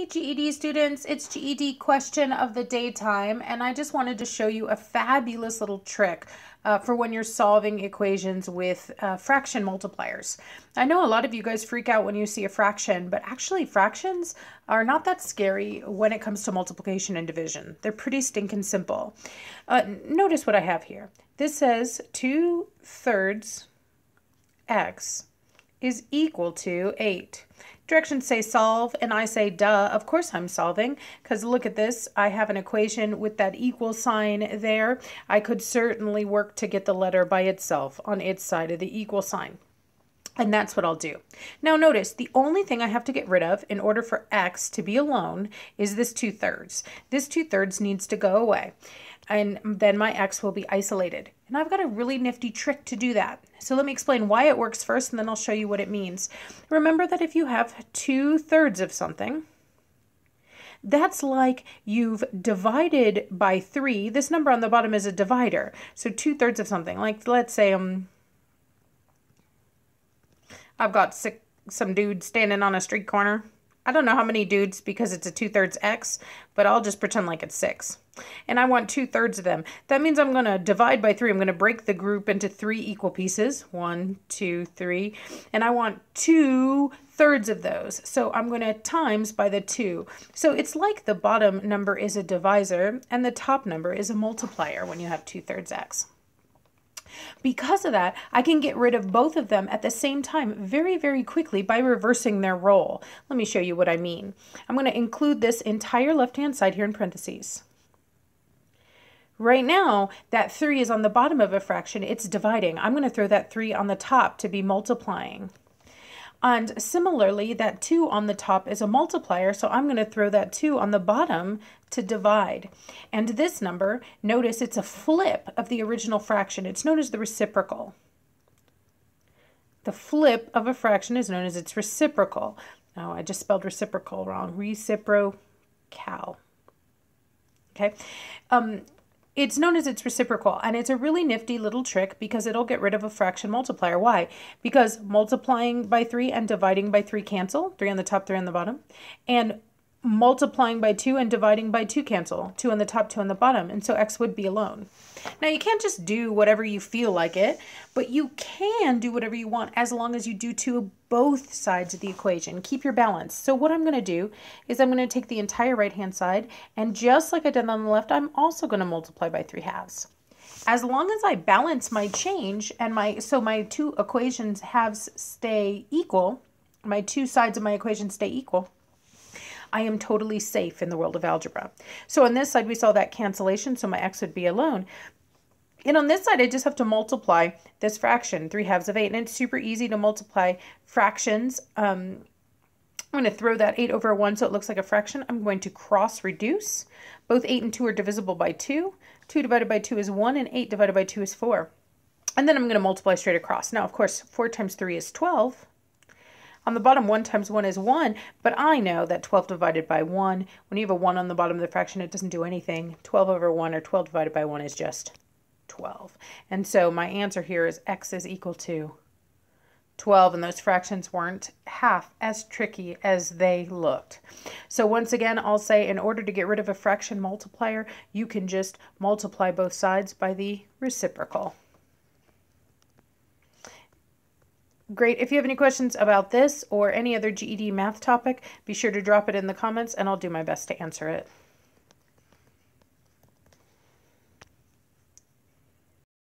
Hey GED students, it's GED question of the daytime and I just wanted to show you a fabulous little trick uh, for when you're solving equations with uh, fraction multipliers. I know a lot of you guys freak out when you see a fraction, but actually fractions are not that scary when it comes to multiplication and division. They're pretty stinking simple. Uh, notice what I have here. This says 2 thirds x is equal to 8. Directions say solve, and I say duh. Of course I'm solving, because look at this. I have an equation with that equal sign there. I could certainly work to get the letter by itself on its side of the equal sign. And that's what I'll do. Now notice, the only thing I have to get rid of in order for x to be alone is this 2 thirds. This 2 thirds needs to go away and then my x will be isolated. And I've got a really nifty trick to do that. So let me explain why it works first and then I'll show you what it means. Remember that if you have two thirds of something, that's like you've divided by three. This number on the bottom is a divider. So two thirds of something, like let's say um, I've got six, some dude standing on a street corner. I don't know how many dudes because it's a two thirds X, but I'll just pretend like it's six and I want two thirds of them. That means I'm going to divide by three. I'm going to break the group into three equal pieces. One, two, three. And I want two thirds of those. So I'm going to times by the two. So it's like the bottom number is a divisor and the top number is a multiplier when you have two thirds x. Because of that, I can get rid of both of them at the same time very, very quickly by reversing their role. Let me show you what I mean. I'm going to include this entire left-hand side here in parentheses. Right now, that 3 is on the bottom of a fraction. It's dividing. I'm going to throw that 3 on the top to be multiplying. And similarly, that 2 on the top is a multiplier, so I'm going to throw that 2 on the bottom to divide. And this number, notice it's a flip of the original fraction. It's known as the reciprocal. The flip of a fraction is known as its reciprocal. Oh, I just spelled reciprocal wrong. Reciprocal. Okay. Um, it's known as its reciprocal, and it's a really nifty little trick because it'll get rid of a fraction multiplier. Why? Because multiplying by 3 and dividing by 3 cancel, 3 on the top, 3 on the bottom, and multiplying by 2 and dividing by 2 cancel, 2 on the top, 2 on the bottom, and so x would be alone. Now, you can't just do whatever you feel like it, but you can do whatever you want as long as you do to both sides of the equation. Keep your balance. So what I'm going to do is I'm going to take the entire right-hand side, and just like I did on the left, I'm also going to multiply by 3 halves. As long as I balance my change and my so my two equations halves stay equal, my two sides of my equation stay equal, I am totally safe in the world of algebra. So on this side, we saw that cancellation, so my x would be alone. And on this side, I just have to multiply this fraction, 3 halves of 8. And it's super easy to multiply fractions. Um, I'm going to throw that 8 over 1 so it looks like a fraction. I'm going to cross reduce. Both 8 and 2 are divisible by 2. 2 divided by 2 is 1, and 8 divided by 2 is 4. And then I'm going to multiply straight across. Now, of course, 4 times 3 is 12. On the bottom, 1 times 1 is 1, but I know that 12 divided by 1, when you have a 1 on the bottom of the fraction, it doesn't do anything. 12 over 1 or 12 divided by 1 is just 12. And so my answer here is x is equal to 12, and those fractions weren't half as tricky as they looked. So once again, I'll say in order to get rid of a fraction multiplier, you can just multiply both sides by the reciprocal. Great. If you have any questions about this or any other GED math topic, be sure to drop it in the comments and I'll do my best to answer it.